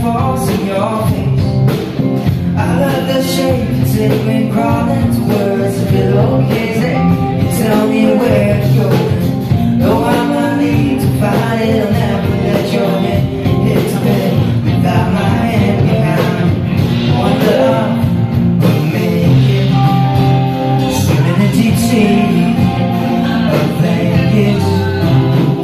falls in your face. I love the shape it's take when crawling towards the pillow,